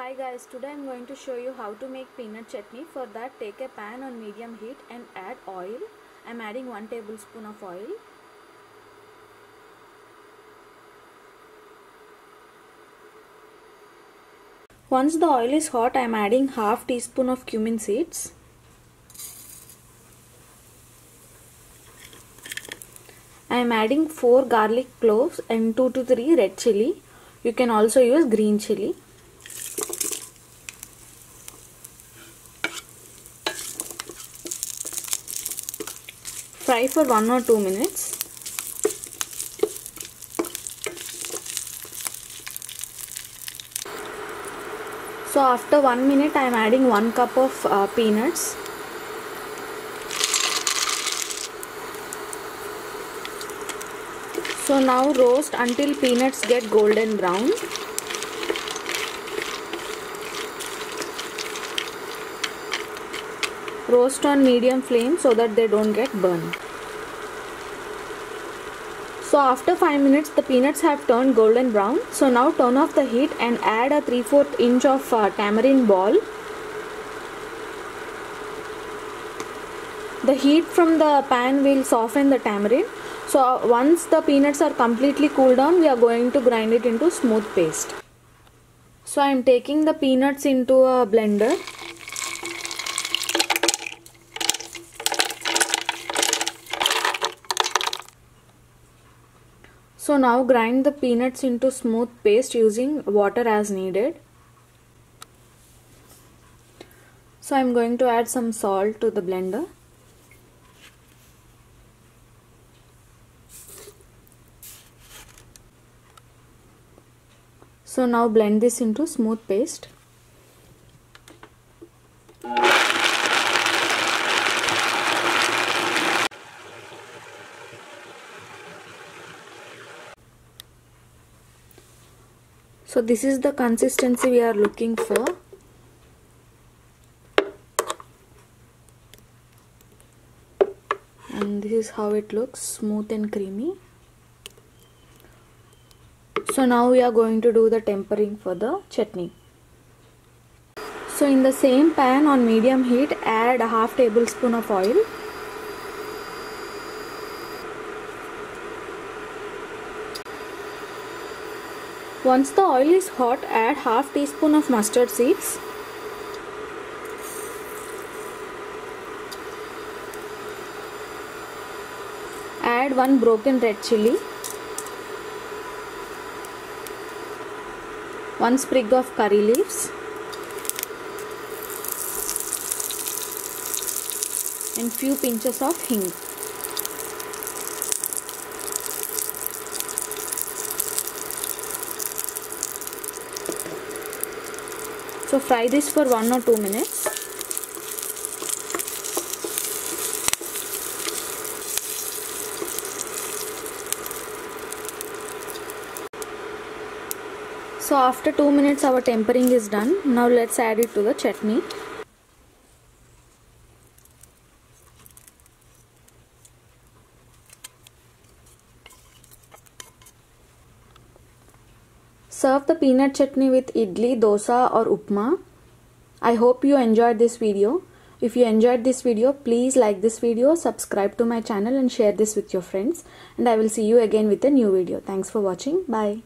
Hi guys, today I'm going to show you how to make peanut chutney. For that take a pan on medium heat and add oil. I'm adding 1 tablespoon of oil. Once the oil is hot, I'm adding half teaspoon of cumin seeds. I'm adding 4 garlic cloves and 2 to 3 red chili. You can also use green chili. Fry for 1 or 2 minutes. So after 1 minute I am adding 1 cup of uh, peanuts. So now roast until peanuts get golden brown. Roast on medium flame so that they don't get burned. So after 5 minutes the peanuts have turned golden brown. So now turn off the heat and add a 3 4 inch of uh, tamarind ball. The heat from the pan will soften the tamarind. So once the peanuts are completely cooled down we are going to grind it into smooth paste. So I am taking the peanuts into a blender. So now grind the peanuts into smooth paste using water as needed. So I am going to add some salt to the blender. So now blend this into smooth paste. So this is the consistency we are looking for. And this is how it looks smooth and creamy. So now we are going to do the tempering for the chutney. So in the same pan on medium heat add a half tablespoon of oil. Once the oil is hot add half teaspoon of mustard seeds. Add one broken red chili. one sprig of curry leaves and few pinches of hing so fry this for 1 or 2 minutes So after 2 minutes our tempering is done. Now let's add it to the chutney. Serve the peanut chutney with idli, dosa or upma. I hope you enjoyed this video. If you enjoyed this video, please like this video, subscribe to my channel and share this with your friends. And I will see you again with a new video. Thanks for watching. Bye.